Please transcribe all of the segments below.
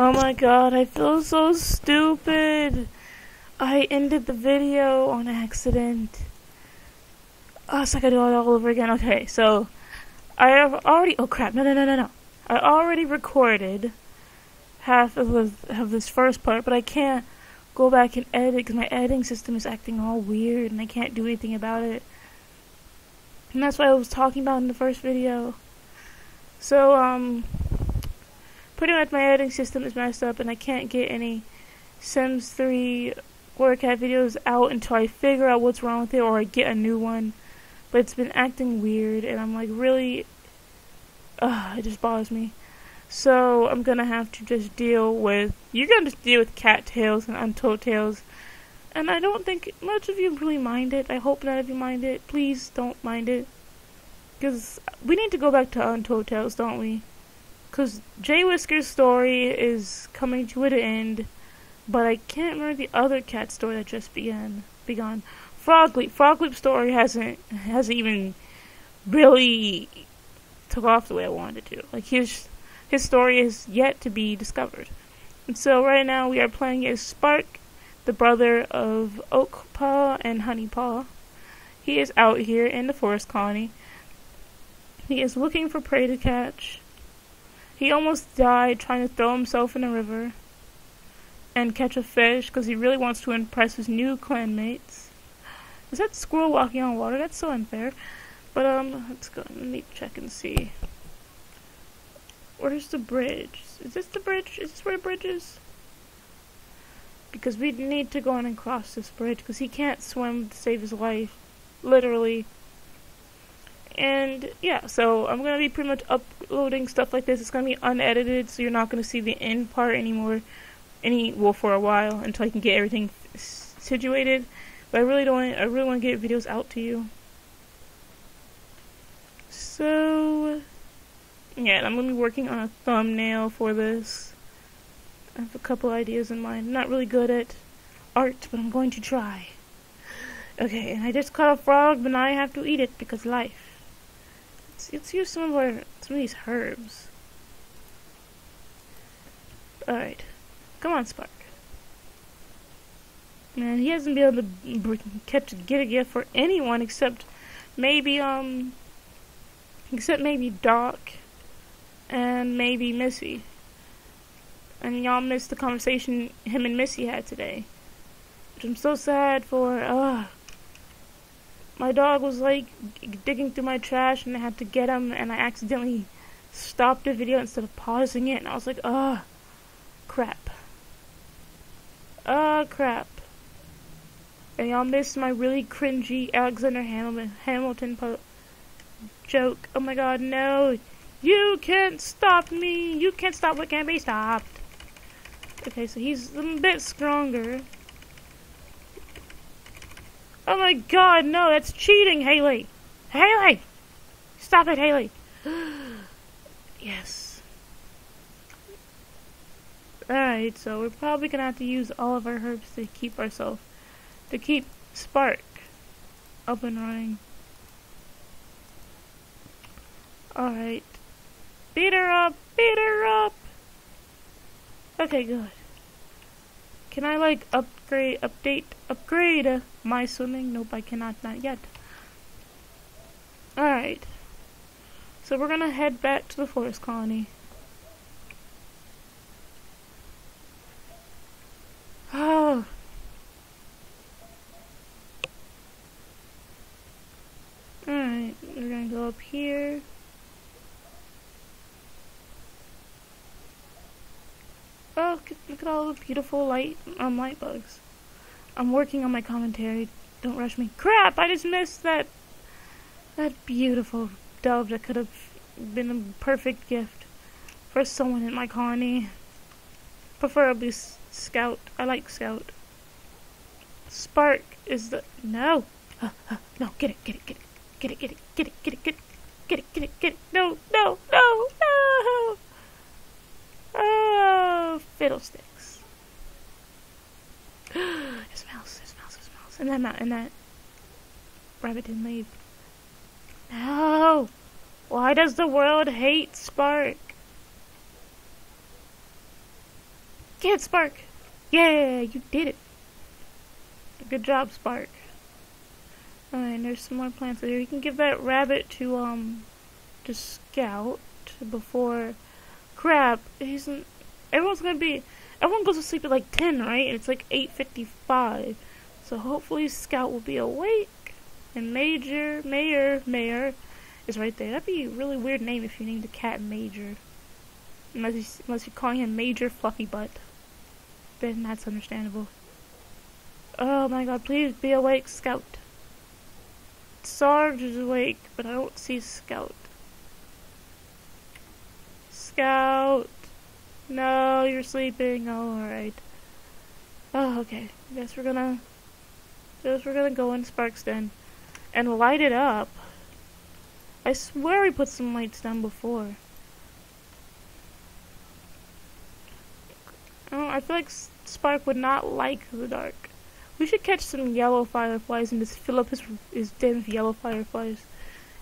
Oh my god, I feel so stupid. I ended the video on accident. Oh, so I gotta do it all over again. Okay, so I have already. Oh crap! No, no, no, no, no. I already recorded half of the, of this first part, but I can't go back and edit because my editing system is acting all weird and I can't do anything about it. And that's what I was talking about in the first video. So, um, pretty much my editing system is messed up and I can't get any Sims 3 WordCat videos out until I figure out what's wrong with it or I get a new one. But it's been acting weird and I'm like really, ugh, it just bothers me. So I'm gonna have to just deal with, you're gonna just deal with Cattails and untold tales. And I don't think much of you really mind it. I hope none of you mind it. Please don't mind it. Because we need to go back to Untold Tales, don't we? Because Jay Whisker's story is coming to an end. But I can't remember the other cat story that just began. Begun. Frog Leap. Frog story hasn't hasn't even really took off the way I wanted to. Like his his story is yet to be discovered. And so right now we are playing as Spark, the brother of Oak Paw and Honey Paw. He is out here in the forest colony. He is looking for prey to catch. He almost died trying to throw himself in a river and catch a fish because he really wants to impress his new clanmates. Is that squirrel walking on water? That's so unfair. But um, let's go. Let me check and see. Where's the bridge? Is this the bridge? Is this where the bridge is? Because we need to go on and cross this bridge because he can't swim to save his life. Literally. And yeah, so I'm gonna be pretty much uploading stuff like this. It's gonna be unedited, so you're not gonna see the end part anymore any well for a while until I can get everything situated. But I really don't. I really want to get videos out to you. So yeah, I'm gonna be working on a thumbnail for this. I have a couple ideas in mind. I'm not really good at art, but I'm going to try. Okay, and I just caught a frog, but now I have to eat it because life. Let's, use some of our some of these herbs. All right. Come on, Spark. Man, he hasn't been able to catch get a gift for anyone except maybe um except maybe Doc and maybe Missy. And y'all missed the conversation him and Missy had today. Which I'm so sad for. Ugh. My dog was like digging through my trash and I had to get him and I accidentally stopped the video instead of pausing it and I was like, ugh, crap. Oh crap. And y'all missed my really cringy Alexander Hamilton, Hamilton joke. Oh my god, no. You can't stop me. You can't stop what can't be stopped. Okay, so he's a bit stronger. Oh my god, no, that's cheating, Haley. Haley! Stop it, Haley. yes. Alright, so we're probably gonna have to use all of our herbs to keep ourselves, to keep Spark up and running. Alright. Beat her up! Beat her up! Okay, good. Can I, like, upgrade, update, upgrade my swimming? Nope, I cannot, not yet. Alright. So we're gonna head back to the forest colony. Oh. Alright, we're gonna go up here. Oh, look at all the beautiful light um, light bugs. I'm working on my commentary. Don't rush me. Crap! I just missed that that beautiful dove that could have been a perfect gift for someone in my colony. Preferably Scout. I like Scout. Spark is the no. Uh, uh, no, get it, get it, get it, get it, get it, get it, get it, get it, get it, get it, no, no, no. Oh, fiddlesticks. it smells, it smells, it smells. And that, and that rabbit didn't leave. No. Why does the world hate Spark? Get Spark! Yeah, you did it. Good job, Spark. Alright, there's some more plants there. You can give that rabbit to, um, to Scout before... Crap, he's... Everyone's gonna be... Everyone goes to sleep at like 10, right? And it's like 8.55. So hopefully Scout will be awake. And Major, Mayor, Mayor is right there. That'd be a really weird name if you named the cat Major. Unless, you, unless you're calling him Major Fluffy Butt. Then that's understandable. Oh my god, please be awake, Scout. Sarge is awake, but I don't see Scout. Scout! No, you're sleeping. Alright. Oh, okay. Guess we're gonna... Guess we're gonna go in Spark's den. And light it up. I swear we put some lights down before. Oh, I feel like Spark would not like the dark. We should catch some yellow fireflies and just fill up his his den with yellow fireflies,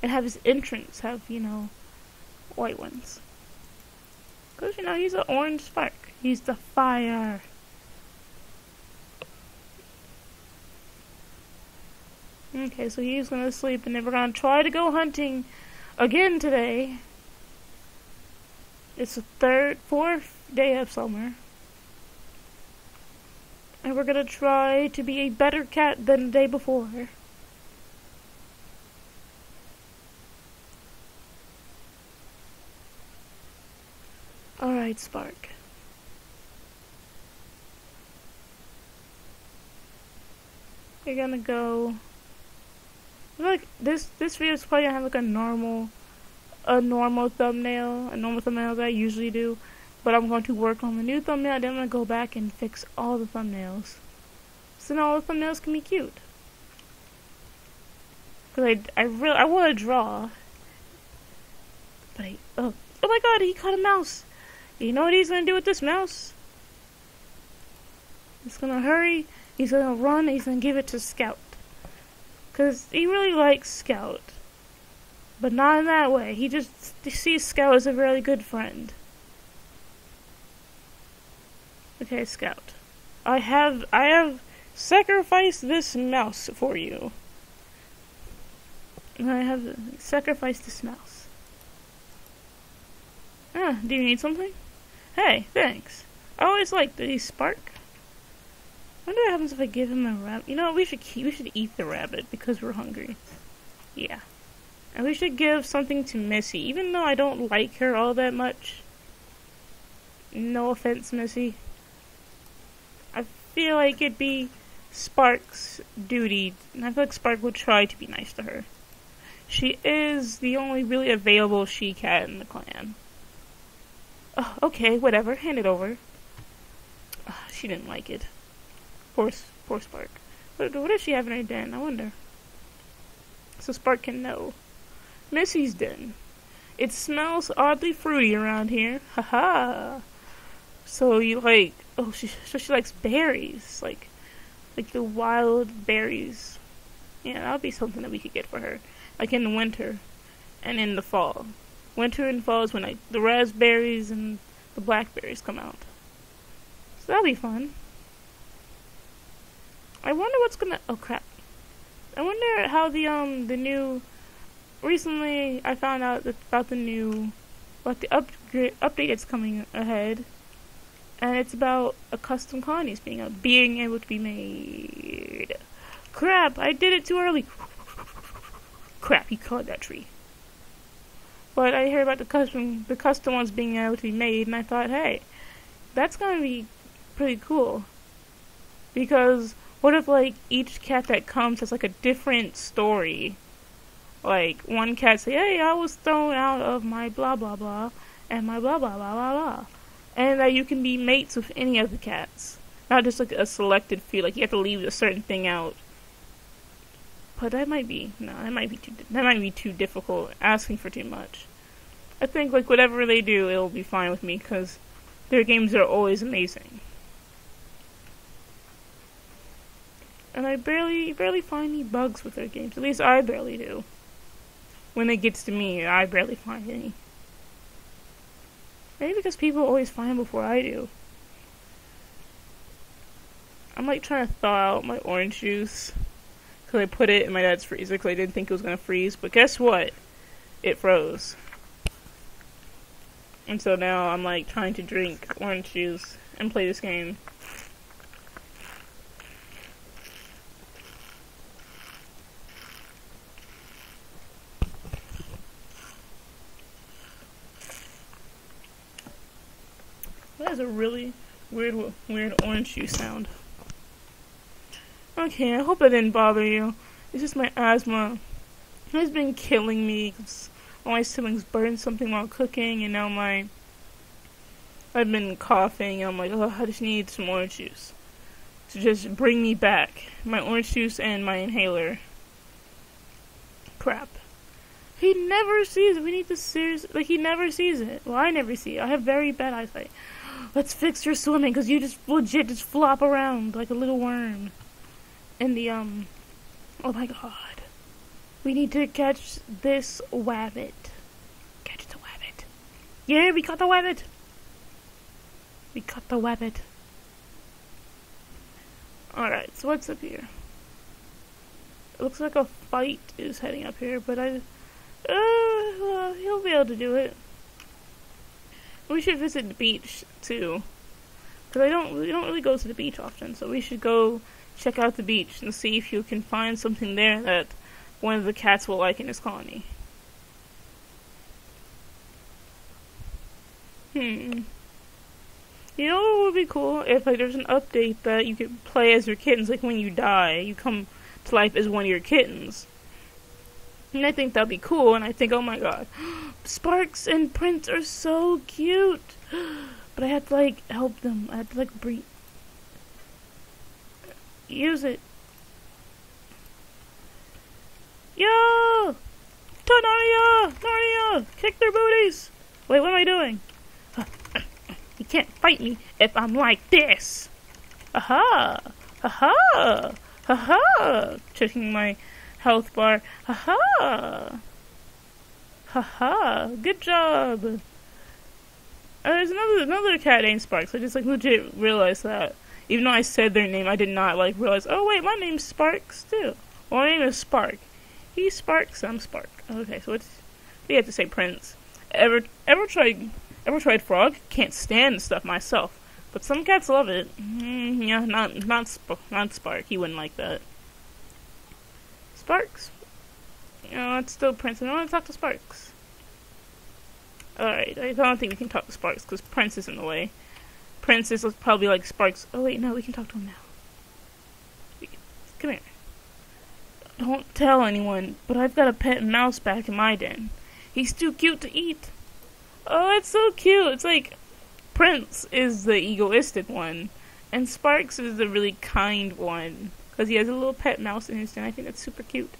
and have his entrance have you know white ones. Cause you know he's an orange spark. He's the fire. Okay, so he's gonna sleep, and then we're gonna try to go hunting again today. It's the third, fourth day of summer. And we're gonna try to be a better cat than the day before. Alright, Spark. You're gonna go... Like, this, this video is probably gonna have like a normal, a normal thumbnail, a normal thumbnail that I usually do. But I'm going to work on the new thumbnail, then I'm to go back and fix all the thumbnails. So now all the thumbnails can be cute. Because I, I really, I want to draw. But I, oh, oh my god, he caught a mouse. You know what he's to do with this mouse? He's to hurry, he's to run, he's to give it to Scout. Because he really likes Scout. But not in that way. He just sees Scout as a really good friend. Okay, Scout. I have I have sacrificed this mouse for you. I have sacrificed this mouse. Ah, do you need something? Hey, thanks. I always like the spark. I wonder what happens if I give him a rabbit. You know, we should keep, we should eat the rabbit because we're hungry. Yeah. And we should give something to Missy, even though I don't like her all that much. No offense, Missy I feel like it'd be Spark's duty, and I feel like Spark would try to be nice to her. She is the only really available she cat in the clan. Oh, okay, whatever, hand it over. Oh, she didn't like it. Poor, poor Spark. What, what does she have in her den? I wonder. So Spark can know. Missy's den. It smells oddly fruity around here. Haha. -ha. So you like oh she so she likes berries like like the wild berries. Yeah, that'll be something that we could get for her, like in the winter, and in the fall. Winter and fall is when like the raspberries and the blackberries come out. So that'll be fun. I wonder what's gonna. Oh crap! I wonder how the um the new. Recently, I found out about the new, like the upgrade update that's coming ahead and it's about a custom colonies being being able to be made. Crap! I did it too early. Crap! You caught that tree. But I heard about the custom the custom ones being able to be made, and I thought, hey, that's gonna be pretty cool. Because what if like each cat that comes has like a different story? Like one cat say, "Hey, I was thrown out of my blah blah blah," and my blah blah blah blah blah and that you can be mates with any of the cats, not just like a selected few. Like you have to leave a certain thing out. But that might be no, that might be too that might be too difficult. Asking for too much. I think like whatever they do, it'll be fine with me because their games are always amazing. And I barely barely find any bugs with their games. At least I barely do. When it gets to me, I barely find any. Maybe because people always find before I do. I'm like trying to thaw out my orange juice. Because I put it in my dad's freezer because I didn't think it was going to freeze. But guess what? It froze. And so now I'm like trying to drink orange juice and play this game. That is a really weird, weird orange juice sound. Okay, I hope that didn't bother you. It's just my asthma. It's been killing me. all my siblings burned something while cooking, and now my I've been coughing. I'm like, oh, I just need some orange juice to just bring me back. My orange juice and my inhaler. Crap. He never sees it. We need to seriously, like, he never sees it. Well, I never see it. I have very bad eyesight. Let's fix your swimming, because you just legit just flop around like a little worm. In the, um, oh my god. We need to catch this wabbit. Catch the wabbit. Yeah, we caught the wabbit. We caught the wabbit. Alright, so what's up here? It looks like a fight is heading up here, but I, uh, well, he'll be able to do it. We should visit the beach too, because I don't we don't really go to the beach often. So we should go check out the beach and see if you can find something there that one of the cats will like in his colony. Hmm. You know what would be cool if like there's an update that you could play as your kittens, like when you die, you come to life as one of your kittens. And I think that'd be cool, and I think, oh my god, Sparks and Prince are so cute! But I had to, like, help them. I had to, like, breathe. Use it. Yo! Tonaria! Narnia! Kick their booties! Wait, what am I doing? You can't fight me if I'm like this! Aha! Aha! Aha! Checking my health bar. Haha! Haha! Good job! Uh, there's another another cat named Sparks. I just like legit realized that. Even though I said their name, I did not like realize. Oh wait, my name's Sparks too. Well, my name is Spark. He's Sparks. I'm Spark. Okay, so it's we have to say Prince. Ever ever tried ever tried frog? Can't stand stuff myself, but some cats love it. Mm, yeah, not not Sp- not Spark. He wouldn't like that. Sparks? You it's still Prince. I want to talk to Sparks. Alright, I don't think we can talk to Sparks because Prince is in the way. Prince is probably like Sparks. Oh, wait, no, we can talk to him now. Come here. Don't tell anyone, but I've got a pet mouse back in my den. He's too cute to eat. Oh, it's so cute. It's like Prince is the egoistic one, and Sparks is the really kind one. Because he has a little pet mouse in his den. I think that's super cute.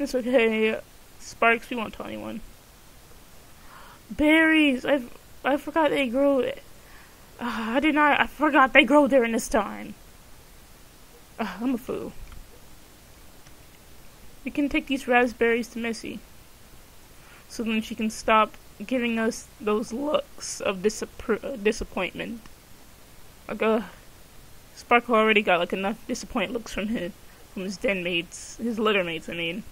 It's okay. Sparks, we won't tell anyone. Berries! I I forgot they grow. Uh, I did not. I forgot they grow in this time. Uh, I'm a fool. We can take these raspberries to Missy. So then she can stop giving us those looks of disappointment. Like, uh, Sparkle already got like enough disappointed looks from his from his den mates, his litter mates. I mean,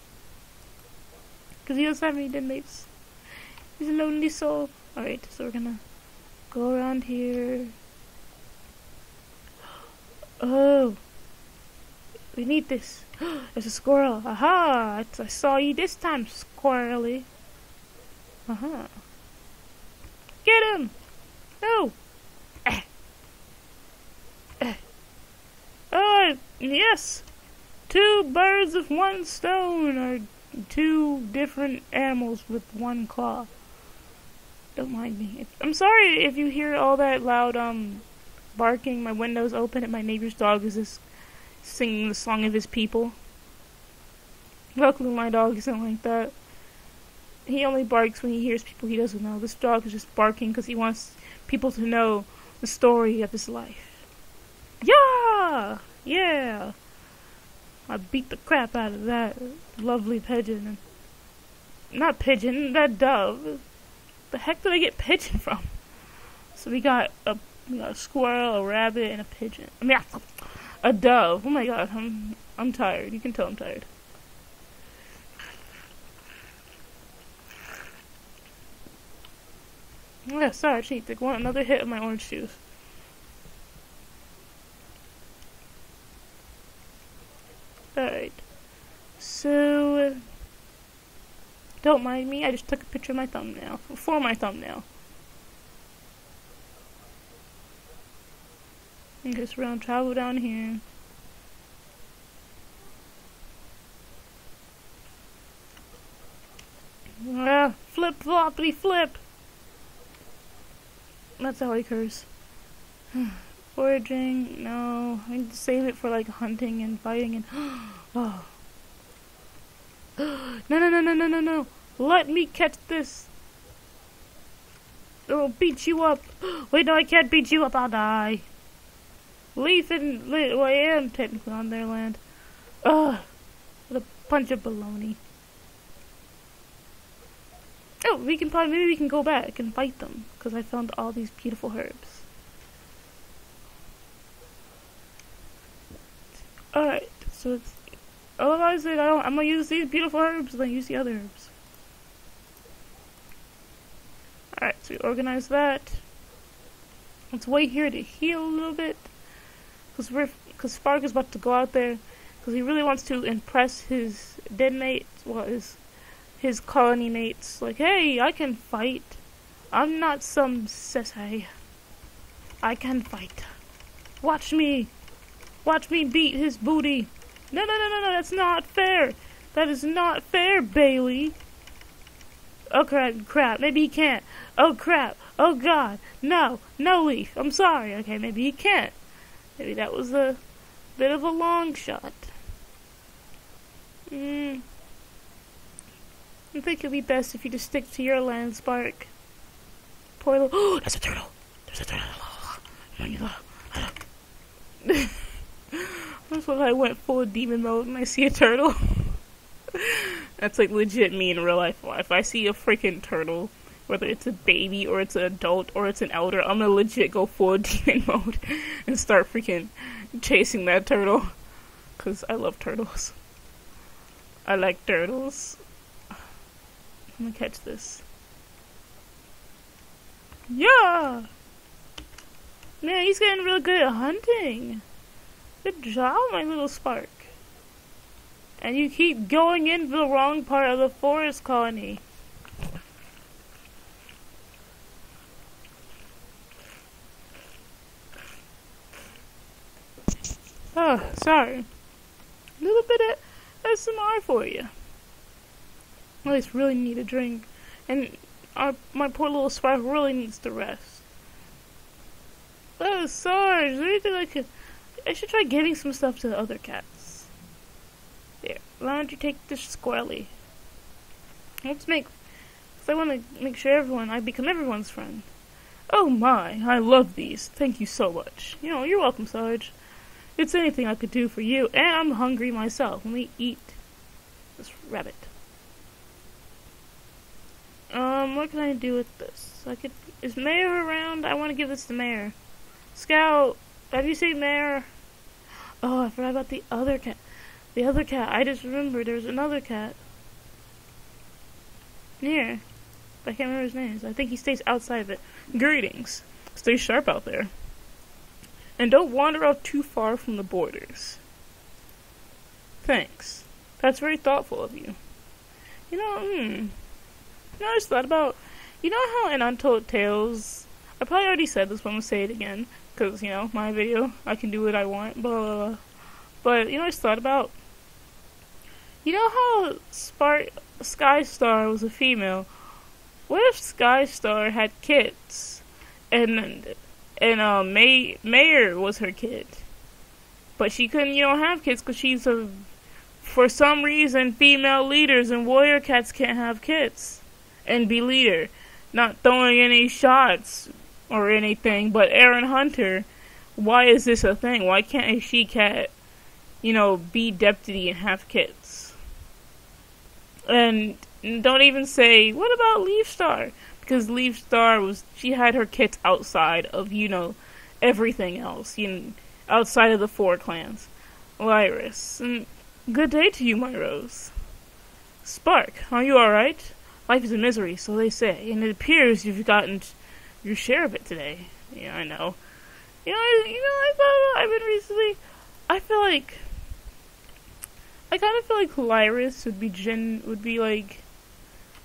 because he doesn't have any den mates. He's a lonely soul. All right, so we're gonna go around here. Oh, we need this. There's a squirrel. Aha! I saw you this time, squirrely. Aha. Get him! No! Uh, yes. Two birds with one stone are two different animals with one claw. Don't mind me. I'm sorry if you hear all that loud um barking. My window's open and my neighbor's dog is just singing the song of his people. Luckily, my dog isn't like that. He only barks when he hears people he doesn't know. This dog is just barking because he wants people to know the story of his life. Yeah! Yeah! I beat the crap out of that lovely pigeon. Not pigeon, that dove. The heck did I get pigeon from? So we got a We got a squirrel, a rabbit, and a pigeon. I mean, a dove. Oh my god, I'm I'm tired. You can tell I'm tired. Yeah, sorry, I cheated. One another hit of my orange juice. Alright. So, don't mind me, I just took a picture of my thumbnail, for my thumbnail. And just round travel down here. Ah, flip floppity flip! That's how I curse. Foraging, no. I need to save it for like hunting and fighting and. oh. no, no, no, no, no, no, no. Let me catch this. It'll beat you up. Wait, no, I can't beat you up. I'll die. Leaf and. Well, I am technically on their land. Ugh. What a bunch of baloney. Oh, we can probably. Maybe we can go back and fight them. Because I found all these beautiful herbs. Alright, so it's, otherwise I don't, I'm gonna use these beautiful herbs and then use the other herbs. Alright, so we organize that. Let's wait here to heal a little bit. Cause we're, cause Spark is about to go out there. Cause he really wants to impress his dead mates, well his, his colony mates. Like, hey, I can fight. I'm not some sissy. I can fight. Watch me. Watch me beat his booty. No, no, no, no, no, that's not fair. That is not fair, Bailey. Oh, crap, crap, maybe he can't. Oh, crap. Oh, God. No, no, Leaf. I'm sorry. Okay, maybe he can't. Maybe that was a bit of a long shot. Hmm. I think it'd be best if you just stick to your land, Spark. Poor little. Oh, that's a turtle. There's a turtle. That's when I went full demon mode and I see a turtle. That's like legit me in real life. If I see a freaking turtle, whether it's a baby or it's an adult or it's an elder, I'm gonna legit go full demon mode and start freaking chasing that turtle. Cause I love turtles. I like turtles. I'm gonna catch this. Yeah! Man, he's getting real good at hunting. Good job, my little spark. And you keep going into the wrong part of the forest colony. Oh, sorry. A little bit of SMR for you. At least really need a drink. And our, my poor little spark really needs to rest. Oh, Sarge, anything I could... I should try giving some stuff to the other cats. Here, why don't you take this squirrely? Let's make... Because I want to make sure everyone... I become everyone's friend. Oh my, I love these. Thank you so much. You know, you're welcome, Sarge. It's anything I could do for you, and I'm hungry myself. Let me eat this rabbit. Um, what can I do with this? I could... Is Mayor around? I want to give this to Mayor. Scout, have you seen Mayor? Oh, I forgot about the other cat. The other cat. I just remembered there's another cat. Here. I can't remember his name. So I think he stays outside of it. Greetings. Stay sharp out there. And don't wander off too far from the borders. Thanks. That's very thoughtful of you. You know, hmm. You know, I just thought about. You know how in Untold Tales. I probably already said this, but I'm gonna say it again because you know my video, I can do what I want. blah, blah, blah. but you know, I just thought about. You know how Spark Sky Star was a female. What if Sky Star had kids, and and uh, May Mayor was her kid, but she couldn't you know have kids because she's a for some reason female leaders and warrior cats can't have kids and be leader, not throwing any shots or anything, but Erin Hunter, why is this a thing? Why can't a she cat, you know, be deputy and have kids? And don't even say, what about Leaf Star? Because Leaf Star was, she had her kids outside of, you know, everything else, you know, outside of the four clans. Lyrus, and good day to you, my rose. Spark, are you alright? Life is a misery, so they say, and it appears you've gotten your share of it today. Yeah, I know. You know, I, you know, I thought I've been recently. I feel like I kind of feel like Lyrus would be Jin would be like.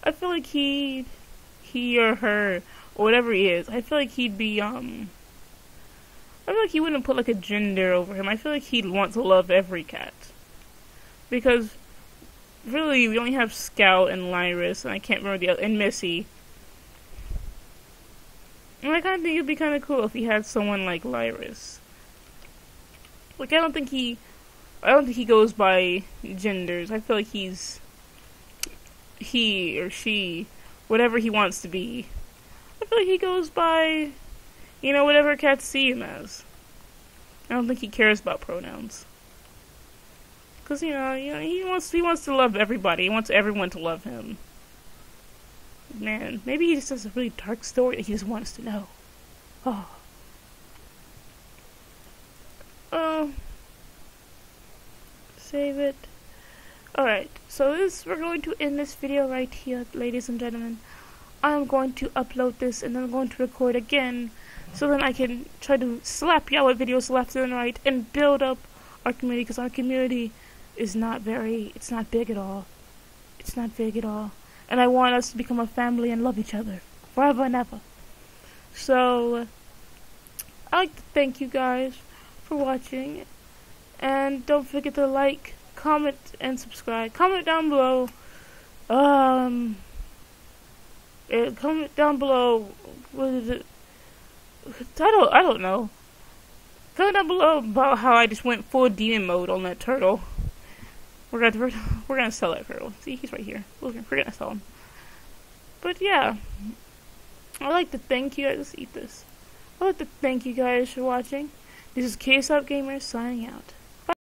I feel like he, he or her or whatever he is. I feel like he'd be um. I feel like he wouldn't put like a gender over him. I feel like he'd want to love every cat. Because really, we only have Scout and Lyrus, and I can't remember the other, and Missy. And I kind of think it'd be kind of cool if he had someone like Lyrus. Like, I don't think he, I don't think he goes by genders. I feel like he's, he or she, whatever he wants to be. I feel like he goes by, you know, whatever cats see him as. I don't think he cares about pronouns. Cause you know, you know, he wants he wants to love everybody. He wants everyone to love him. Man, maybe he just has a really dark story that he just wants to know. Oh. Oh. Save it. Alright, so this we're going to end this video right here, ladies and gentlemen. I'm going to upload this and then I'm going to record again so then I can try to slap y'all with videos left and right and build up our community because our community is not very, it's not big at all. It's not big at all. And I want us to become a family and love each other forever and ever. So, I'd like to thank you guys for watching. And don't forget to like, comment, and subscribe. Comment down below. Um, eh, comment down below. What is it? I don't. I don't know. Comment down below about how I just went full demon mode on that turtle. We're gonna we're, gonna sell that turtle. See, he's right here. We're gonna sell him. But yeah, I'd like to thank you guys. Let's eat this. I'd like to thank you guys for watching. This is KSOP Gamers signing out.